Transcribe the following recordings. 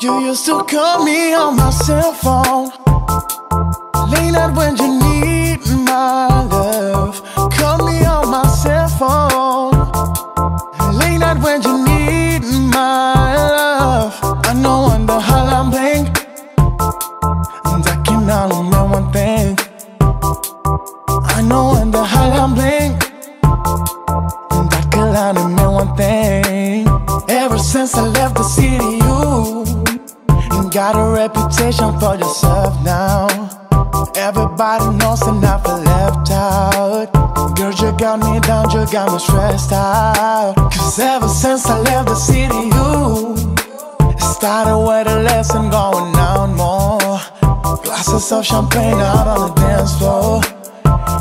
You used to call me on my cell phone. Late night when you need my love. Call me on my cell phone. Late night when you need my love. I know under hotline bling. And I can only mean one thing. I know under hotline bling. And I can only mean one thing. Ever since I left the city, you got a reputation for yourself now. Everybody knows that I feel left out. Girl, you got me down, you got me stressed out. Cause ever since I left the city, you started with a lesson going on more. Glasses of champagne out on the dance floor.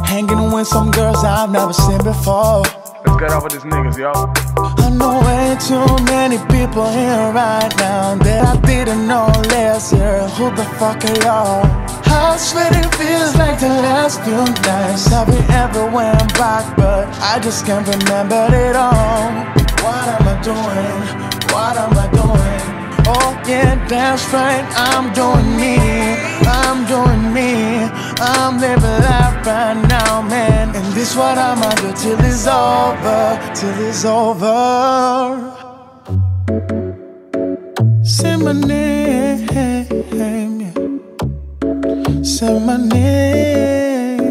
Hanging with some girls I've never seen before. Let's get off with these niggas, yo. I know way too many people here right now that I didn't know last year. Who the fuck are y'all? How sweet it feels like the last few nights. I've we ever went back, but I just can't remember it all. What am I doing? What am I doing? Oh yeah, that's right. I'm doing me. What I'ma do till it's over. Till it's over. Say my name. Say my name.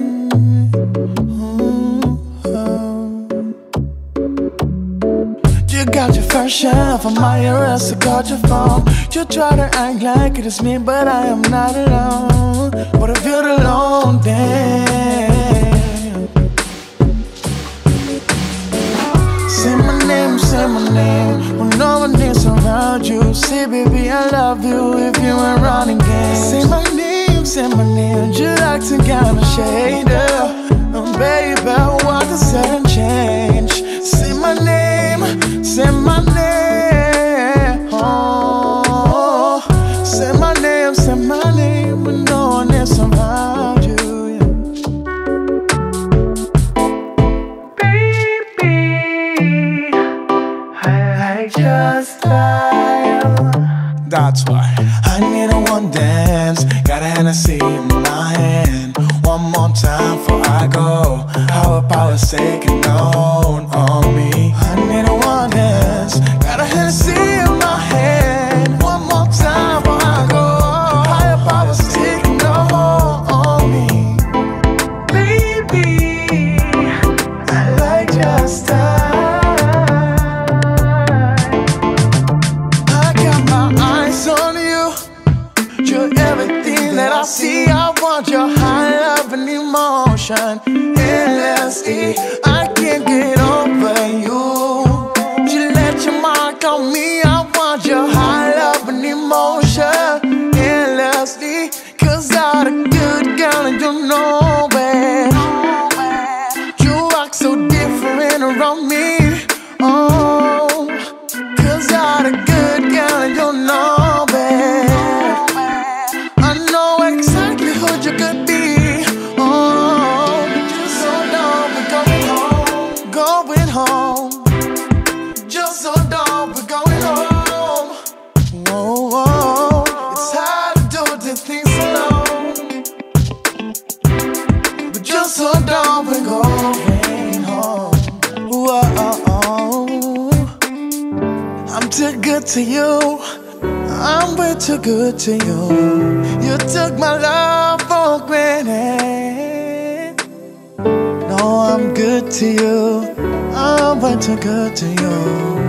You got your first shot from my arrest, I got your phone. You try to act like it is me, but I am not alone. But if you're alone, damn. Say. When no one is around you, say, baby, I love you if you ain't running game. Say my name, say my name. You acting kinda shady. Oh, That's why I need a one dance. Got a Hennessy in my hand. One more time before I go. How about it's taking on emotion. Endlessly, do things alone. But just so dumb, we're going home. Whoa, I'm too good to you. I'm way too good to you. You took my love for granted. No, I'm good to you. I'm way too good to you.